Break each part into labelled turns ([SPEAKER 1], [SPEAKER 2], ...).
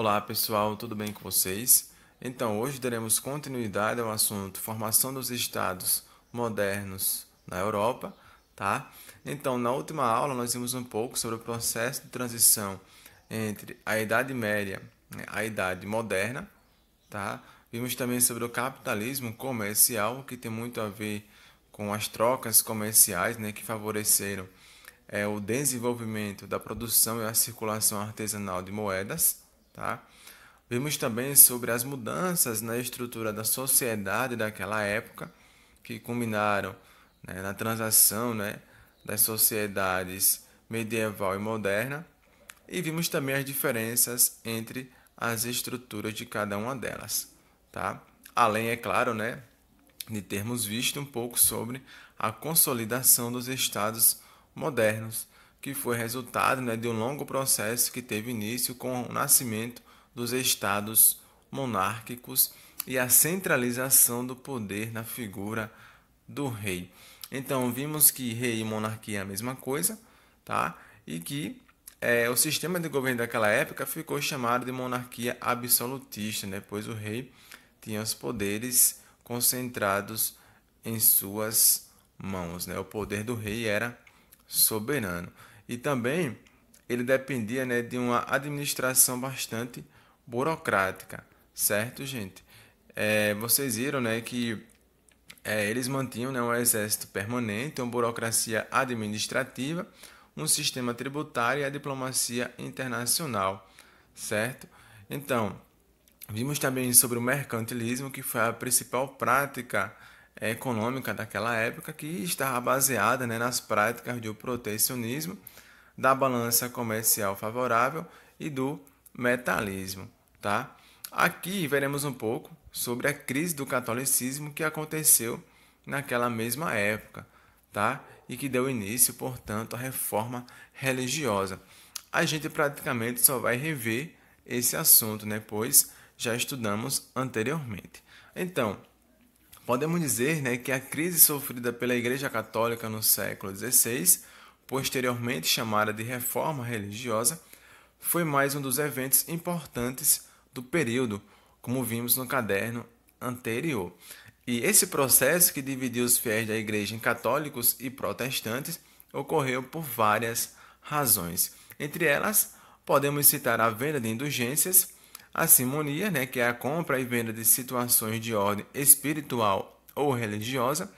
[SPEAKER 1] Olá pessoal, tudo bem com vocês? Então, hoje daremos continuidade ao assunto formação dos estados modernos na Europa, tá? Então, na última aula nós vimos um pouco sobre o processo de transição entre a Idade Média e a Idade Moderna, tá? Vimos também sobre o capitalismo comercial, que tem muito a ver com as trocas comerciais, né, que favoreceram é, o desenvolvimento da produção e a circulação artesanal de moedas, Tá? Vimos também sobre as mudanças na estrutura da sociedade daquela época, que culminaram né, na transação né, das sociedades medieval e moderna, e vimos também as diferenças entre as estruturas de cada uma delas. Tá? Além, é claro, né, de termos visto um pouco sobre a consolidação dos estados modernos, que foi resultado né, de um longo processo que teve início com o nascimento dos estados monárquicos e a centralização do poder na figura do rei. Então vimos que rei e monarquia é a mesma coisa, tá? E que é, o sistema de governo daquela época ficou chamado de monarquia absolutista, né? pois o rei tinha os poderes concentrados em suas mãos. Né? O poder do rei era soberano. E também ele dependia né, de uma administração bastante burocrática, certo, gente? É, vocês viram né, que é, eles mantinham né, um exército permanente, uma burocracia administrativa, um sistema tributário e a diplomacia internacional, certo? Então, vimos também sobre o mercantilismo, que foi a principal prática econômica daquela época, que estava baseada né, nas práticas do protecionismo da balança comercial favorável e do metalismo, tá? Aqui veremos um pouco sobre a crise do catolicismo que aconteceu naquela mesma época, tá? E que deu início, portanto, à reforma religiosa. A gente praticamente só vai rever esse assunto, né? Pois já estudamos anteriormente. Então, podemos dizer, né, que a crise sofrida pela Igreja Católica no século XVI posteriormente chamada de Reforma Religiosa, foi mais um dos eventos importantes do período, como vimos no caderno anterior. E esse processo que dividiu os fiéis da igreja em católicos e protestantes ocorreu por várias razões. Entre elas, podemos citar a venda de indulgências, a simonia, né, que é a compra e venda de situações de ordem espiritual ou religiosa,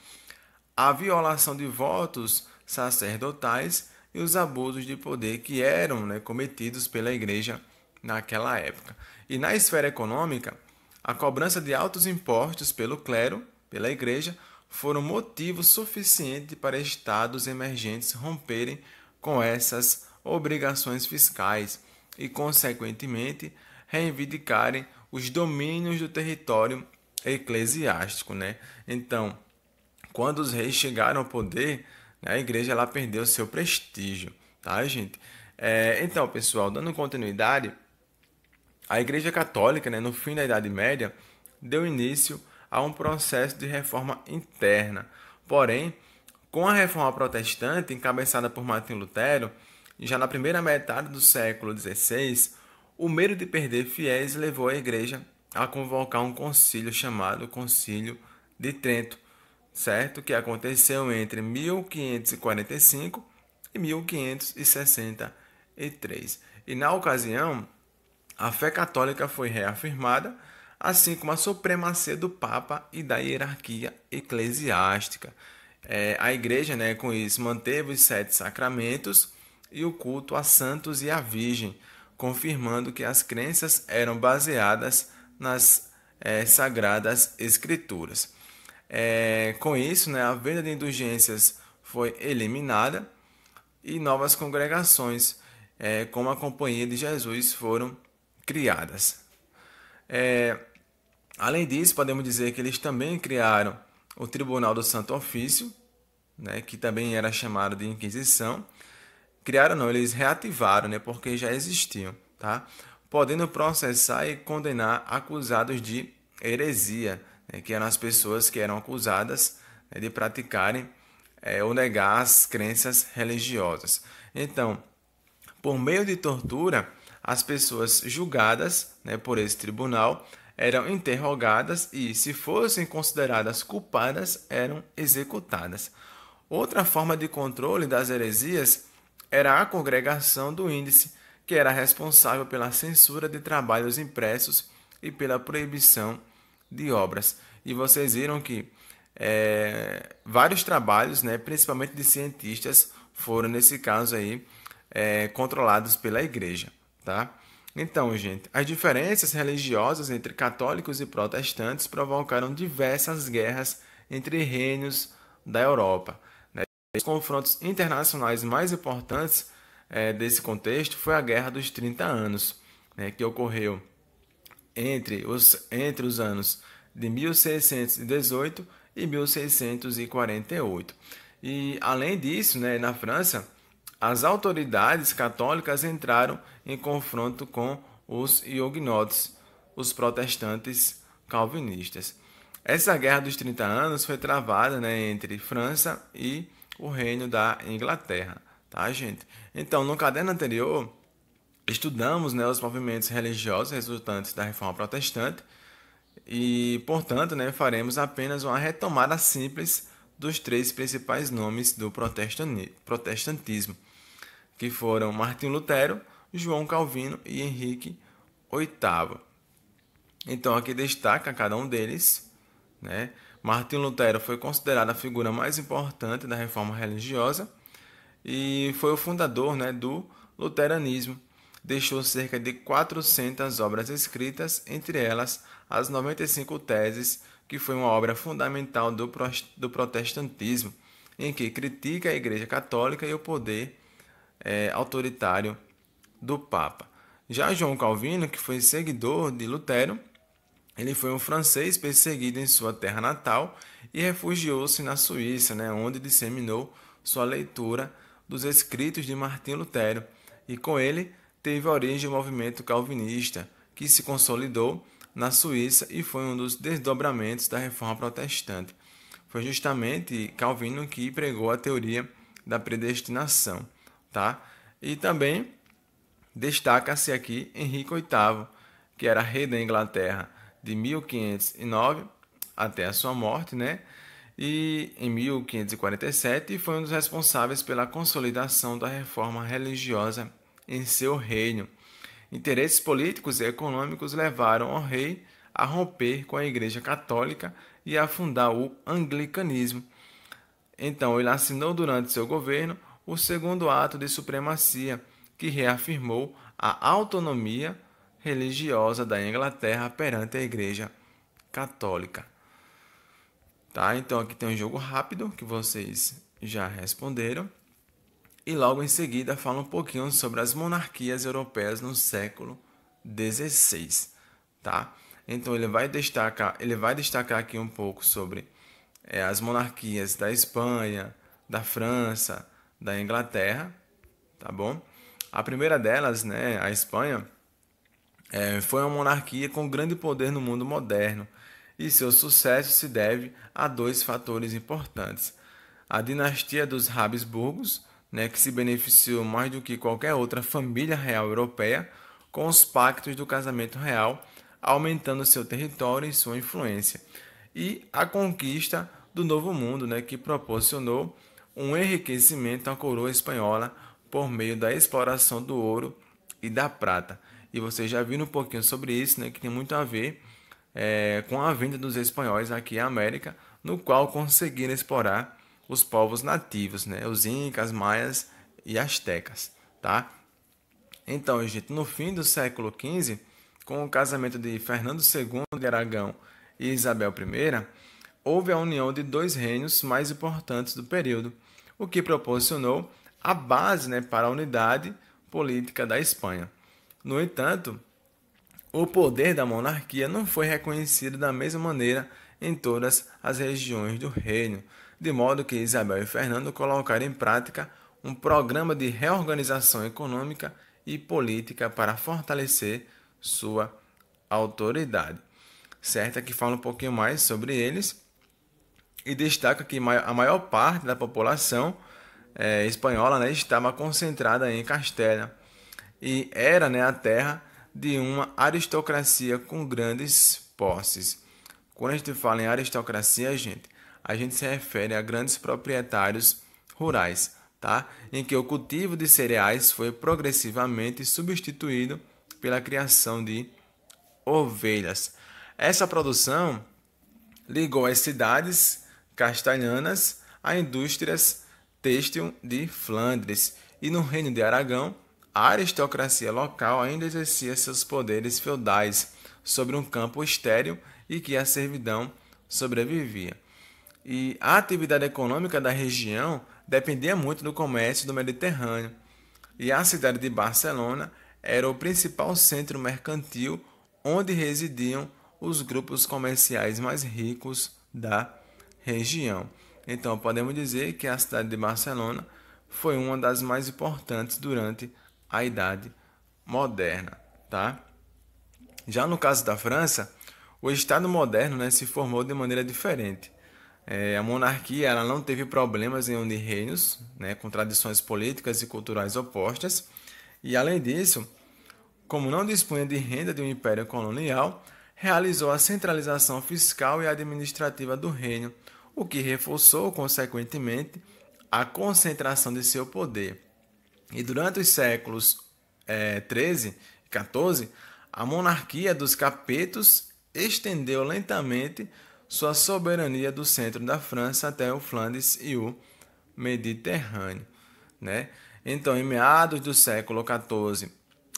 [SPEAKER 1] a violação de votos sacerdotais e os abusos de poder que eram né, cometidos pela igreja naquela época. E na esfera econômica, a cobrança de altos impostos pelo clero, pela igreja, foram motivo suficiente para estados emergentes romperem com essas obrigações fiscais e, consequentemente, reivindicarem os domínios do território eclesiástico. Né? Então, quando os reis chegaram ao poder, a igreja ela perdeu seu prestígio, tá, gente? É, então, pessoal, dando continuidade, a Igreja Católica, né, no fim da Idade Média, deu início a um processo de reforma interna. Porém, com a reforma protestante, encabeçada por Martin Lutero, já na primeira metade do século XVI, o medo de perder fiéis levou a Igreja a convocar um concílio chamado Concílio de Trento, certo? Que aconteceu entre 1545 e 1563. E na ocasião, a fé católica foi reafirmada, assim como a supremacia do Papa e da hierarquia eclesiástica. É, a igreja, né, com isso, manteve os sete sacramentos e o culto a santos e à Virgem, confirmando que as crenças eram baseadas nas é, sagradas escrituras. É, com isso, né, a venda de indulgências foi eliminada e novas congregações, é, como a Companhia de Jesus, foram criadas. É, além disso, podemos dizer que eles também criaram o Tribunal do Santo Ofício, né, que também era chamado de Inquisição. Criaram não, eles reativaram, né, porque já existiam, tá? podendo processar e condenar acusados de heresia, né, que eram as pessoas que eram acusadas né, de praticarem é, ou negar as crenças religiosas. Então, por meio de tortura, as pessoas julgadas né, por esse tribunal eram interrogadas e, se fossem consideradas culpadas, eram executadas. Outra forma de controle das heresias era a congregação do índice, que era responsável pela censura de trabalhos impressos e pela proibição de obras. E vocês viram que é, vários trabalhos, né, principalmente de cientistas, foram nesse caso aí é, controlados pela igreja, tá? Então, gente, as diferenças religiosas entre católicos e protestantes provocaram diversas guerras entre reinos da Europa. Né? Os confrontos internacionais mais importantes é, desse contexto foi a Guerra dos 30 Anos, né, que ocorreu entre os, entre os anos de 1618 e 1648. E, além disso, né, na França, as autoridades católicas entraram em confronto com os huguenotes, os protestantes calvinistas. Essa guerra dos 30 anos foi travada né, entre França e o reino da Inglaterra, tá, gente? Então, no caderno anterior, estudamos né, os movimentos religiosos resultantes da Reforma Protestante e, portanto, né, faremos apenas uma retomada simples dos três principais nomes do protestantismo que foram Martinho Lutero, João Calvino e Henrique VIII. Então aqui destaca cada um deles. Né? Martinho Lutero foi considerado a figura mais importante da reforma religiosa e foi o fundador né, do luteranismo. Deixou cerca de 400 obras escritas, entre elas as 95 teses, que foi uma obra fundamental do, protestantismo, em que critica a Igreja Católica e o poder é, autoritário do Papa. Já João Calvino, que foi seguidor de Lutero, ele foi um francês perseguido em sua terra natal e refugiou-se na Suíça, né, onde disseminou sua leitura dos escritos de Martim Lutero, e com ele teve origem o movimento calvinista, que se consolidou na Suíça e foi um dos desdobramentos da reforma protestante. Foi justamente Calvino que pregou a teoria da predestinação tá? E também destaca-se aqui Henrique VIII, que era rei da Inglaterra de 1509 até a sua morte, né? E em 1547 foi um dos responsáveis pela consolidação da reforma religiosa em seu reino. Interesses políticos e econômicos levaram o rei a romper com a Igreja Católica e a fundar o anglicanismo. Então, ele assinou durante seu governo o segundo ato de supremacia, que reafirmou a autonomia religiosa da Inglaterra perante a Igreja Católica. Tá? Então aqui tem um jogo rápido que vocês já responderam. E logo em seguida fala um pouquinho sobre as monarquias europeias no século XVI, tá? Então ele vai destacar, ele vai destacar aqui um pouco sobre é, as monarquias da Espanha, da França, da Inglaterra, tá bom? A primeira delas, né, a Espanha, é, foi uma monarquia com grande poder no mundo moderno e seu sucesso se deve a dois fatores importantes. A dinastia dos Habsburgos, né, que se beneficiou mais do que qualquer outra família real europeia com os pactos do casamento real, aumentando seu território e sua influência. E a conquista do Novo Mundo, né, que proporcionou um enriquecimento à coroa espanhola por meio da exploração do ouro e da prata. E você já viu um pouquinho sobre isso, né, que tem muito a ver é, com a vinda dos espanhóis aqui à América, no qual conseguiram explorar os povos nativos, né, os incas, maias e astecas, tá? Então, gente, no fim do século XV, com o casamento de Fernando II de Aragão e Isabel I, houve a união de dois reinos mais importantes do período, o que proporcionou a base né, para a unidade política da Espanha. No entanto, o poder da monarquia não foi reconhecido da mesma maneira em todas as regiões do reino, de modo que Isabel e Fernando colocaram em prática um programa de reorganização econômica e política para fortalecer sua autoridade. Certo? Aqui fala um pouquinho mais sobre eles e destaca que a maior parte da população é, espanhola né, estava concentrada em Castela. e era né, a terra de uma aristocracia com grandes posses. Quando a gente fala em aristocracia, gente, a gente se refere a grandes proprietários rurais, tá? Em que o cultivo de cereais foi progressivamente substituído pela criação de ovelhas. Essa produção ligou as cidades castelhanas a indústrias têxtil de Flandres e no Reino de Aragão a aristocracia local ainda exercia seus poderes feudais sobre um campo estéril e que a servidão sobrevivia. E a atividade econômica da região dependia muito do comércio do Mediterrâneo. E a cidade de Barcelona era o principal centro mercantil onde residiam os grupos comerciais mais ricos da região. Então, podemos dizer que a cidade de Barcelona foi uma das mais importantes durante a Idade Moderna, tá? Já no caso da França, o Estado moderno né, se formou de maneira diferente. É, a monarquia ela não teve problemas em unir reinos, né, com tradições políticas e culturais opostas, e além disso, como não dispunha de renda de um império colonial, realizou a centralização fiscal e administrativa do reino, o que reforçou, consequentemente, a concentração de seu poder. E durante os séculos é, 13 e 14, a monarquia dos capetos estendeu lentamente sua soberania do centro da França até o Flandres e o Mediterrâneo. Né? Então, em meados do século XIV,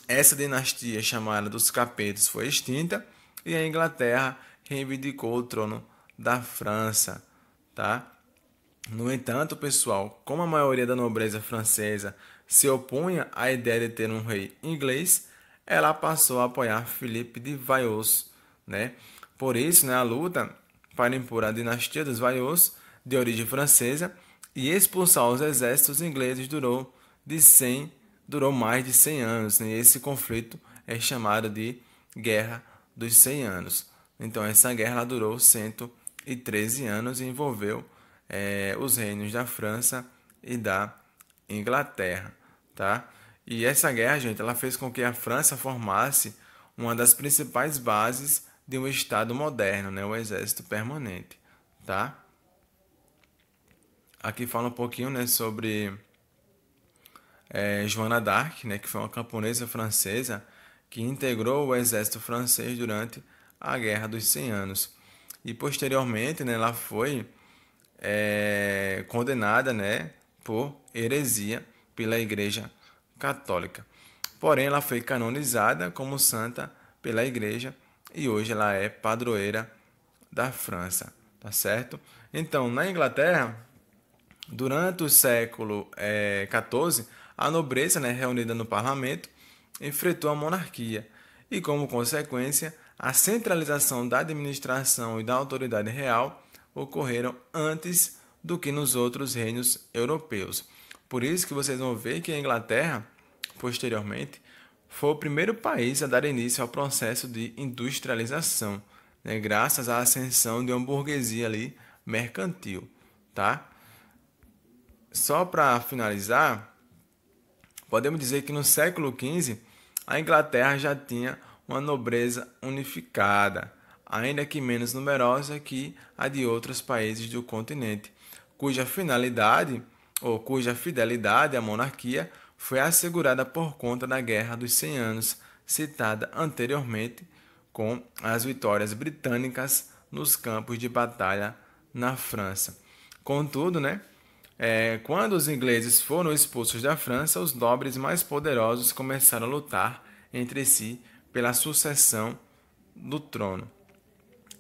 [SPEAKER 1] essa dinastia chamada dos capetos foi extinta e a Inglaterra reivindicou o trono da França. Tá? No entanto, pessoal, como a maioria da nobreza francesa se opunha à ideia de ter um rei inglês, ela passou a apoiar Filipe de Valois, né? Por isso, né, a luta para impor a dinastia dos Valois, de origem francesa, e expulsar os exércitos ingleses durou de 100, durou mais de 100 anos, né? E esse conflito é chamado de Guerra dos 100 anos. Então essa guerra durou 113 anos e envolveu é, os reinos da França e da Inglaterra tá? E essa guerra, gente, ela fez com que a França formasse uma das principais bases de um Estado moderno, né? o Exército Permanente, tá? Aqui fala um pouquinho, né, sobre é, Joana d'Arc, né, que foi uma camponesa francesa que integrou o exército francês durante a Guerra dos 100 Anos. E posteriormente, né, ela foi é, condenada, né, por heresia pela Igreja Católica. Porém, ela foi canonizada como santa pela Igreja e hoje ela é padroeira da França, tá certo? Então, na Inglaterra, durante o século XIV, é, a nobreza, né, reunida no parlamento, enfrentou a monarquia e, como consequência, a centralização da administração e da autoridade real ocorreram antes do que nos outros reinos europeus. Por isso que vocês vão ver que a Inglaterra, posteriormente, foi o primeiro país a dar início ao processo de industrialização, né, graças à ascensão de uma burguesia ali mercantil, tá? Só para finalizar, podemos dizer que no século XV a Inglaterra já tinha uma nobreza unificada, ainda que menos numerosa que a de outros países do continente, cuja finalidade ou cuja fidelidade à monarquia foi assegurada por conta da Guerra dos Cem Anos, citada anteriormente, com as vitórias britânicas nos campos de batalha na França. Contudo, né, é, quando os ingleses foram expulsos da França, os nobres mais poderosos começaram a lutar entre si pela sucessão do trono.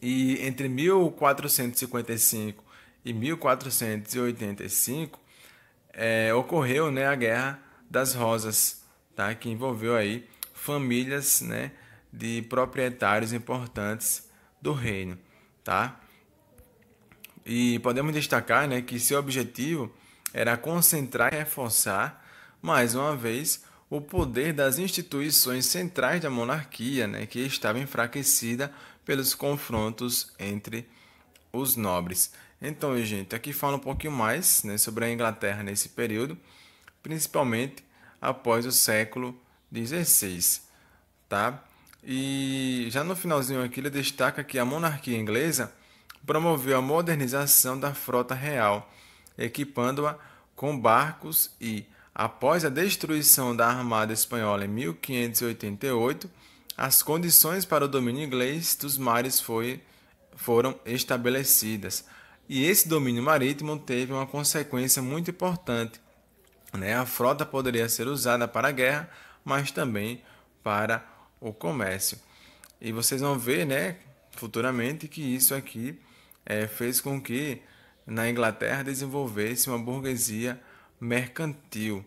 [SPEAKER 1] E entre 1455 e 1485, é, ocorreu né, a Guerra das Rosas, tá? que envolveu aí famílias né, de proprietários importantes do reino. Tá? E podemos destacar né, que seu objetivo era concentrar e reforçar, mais uma vez, o poder das instituições centrais da monarquia, né, que estava enfraquecida pelos confrontos entre os nobres. Então, gente, aqui fala um pouquinho mais né, sobre a Inglaterra nesse período, principalmente após o século XVI, tá? E já no finalzinho aqui ele destaca que a monarquia inglesa promoveu a modernização da frota real, equipando-a com barcos e, após a destruição da Armada Espanhola em 1588, as condições para o domínio inglês dos mares foi, foram estabelecidas. E esse domínio marítimo teve uma consequência muito importante. Né? A frota poderia ser usada para a guerra, mas também para o comércio. E vocês vão ver né, futuramente que isso aqui é, fez com que na Inglaterra desenvolvesse uma burguesia mercantil,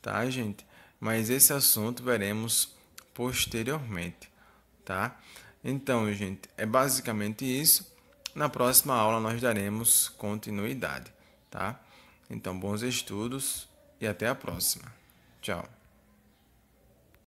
[SPEAKER 1] tá, gente? Mas esse assunto veremos posteriormente, tá? Então, gente, é basicamente isso. Na próxima aula nós daremos continuidade, tá? Então, bons estudos e até a próxima. Tchau.